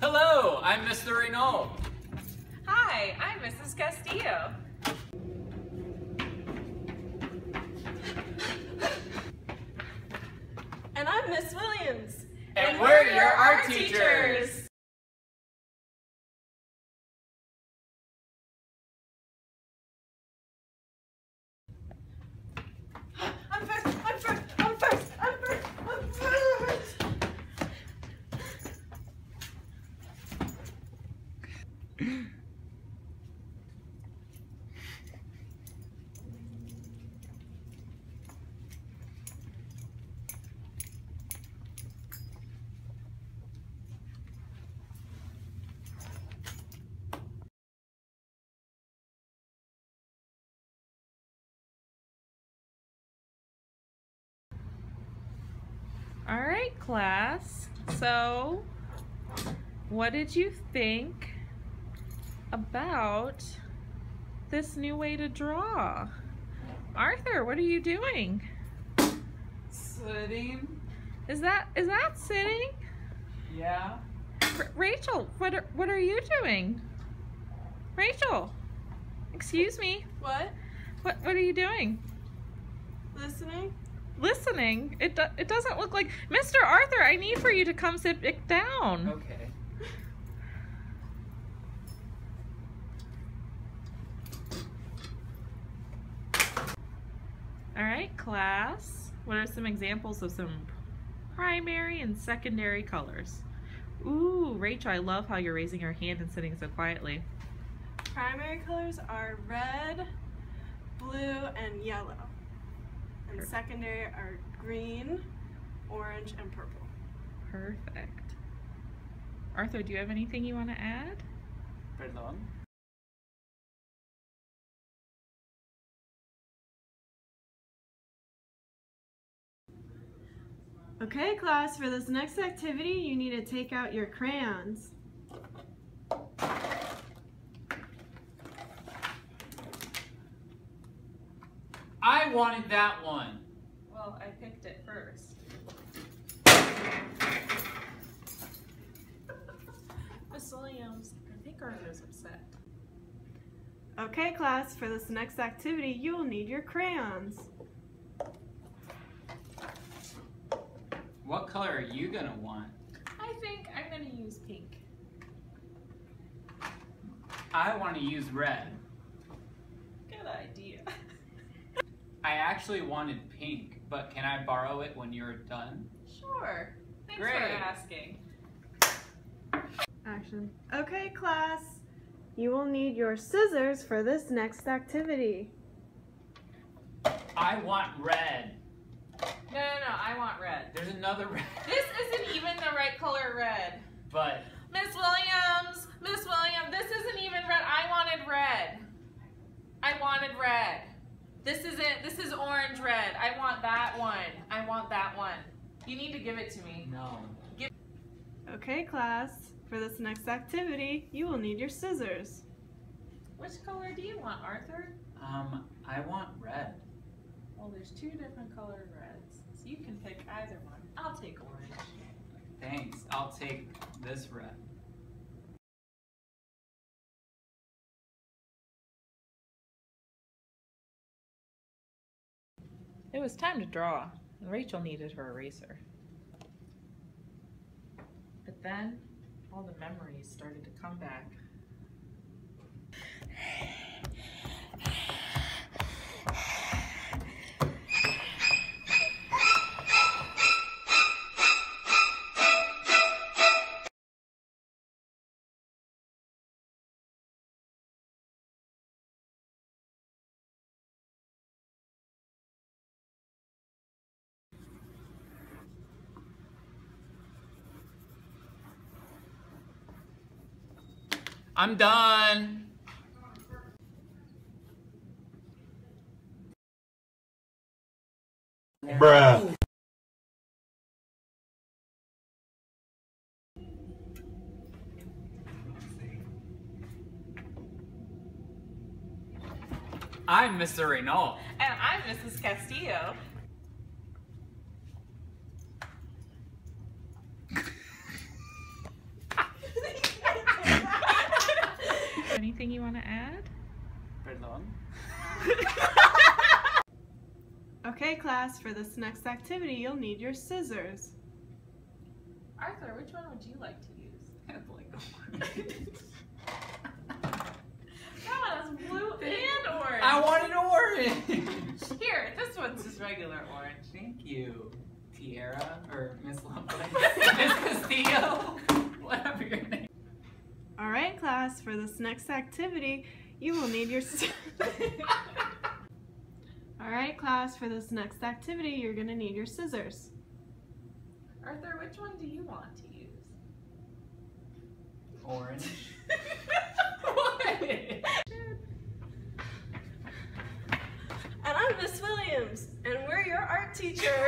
Hello, I'm Mr. Reinaltt. Hi, I'm Mrs. Castillo. And I'm Miss Williams. And, we're, your art teachers. I'm first, I'm first, I'm first, I'm first, I'm first. All right, class. So, what did you think about this new way to draw? Arthur, what are you doing? Sitting? Is that is that sitting? Yeah. R- Rachel, what are, what are you doing? Rachel, excuse me. What? What what are you doing? Listening? Listening. It do, it doesn't look like Mr. Arthur. I need for you to come sit down. Okay. All right, class. What are some examples of some primary and secondary colors? Ooh, Rachel, I love how you're raising your hand and sitting so quietly. Primary colors are red, blue, and yellow. And Perfect. secondary are green, orange, and purple. Perfect. Arthur, do you have anything you want to add? Perdón. Okay, class, for this next activity, you need to take out your crayons. I wanted that one. Well, I picked it first. Miss Williams, I think Arthur's upset. Okay, class, for this next activity, you will need your crayons. What color are you gonna want? I think I'm gonna use pink. I want to use red. Good idea. I actually wanted pink, but can I borrow it when you're done? Sure. Thanks Great. for asking. Action. Okay, class, you will need your scissors for this next activity. I want red. No, no, no. I want red. There's another red. This isn't even the right color red. But Miss Williams, Miss Williams, this isn't even red. I wanted red. I wanted red. This isn't, this is orange red. I want that one. I want that one. You need to give it to me. no. Give Okay, class, for this next activity, you will need your scissors. Which color do you want, Arthur? Um, I want red. Well, there's two different colored reds, so you can pick either one. I'll take orange. Thanks. I'll take this red. It was time to draw, and Rachel needed her eraser. But then, all the memories started to come back. I'm done. Bruh. I'm Mr. Reinaltt. And I'm Mrs. Castillo. Anything you want to add? Perdón. Okay, class, for this next activity, you'll need your scissors. Arthur, which one would you like to use? That one has blue and orange. I wanted an orange. Here, this one's just regular orange. Thank you, Tierra or Miss Lovelace, Miss Castillo, whatever your name. All right, class, for this next activity, you will need your. sc- All right, class, for this next activity, you're gonna need your scissors. Arthur, which one do you want to use? Orange. what? And I'm Miss Williams, and we're your art teachers.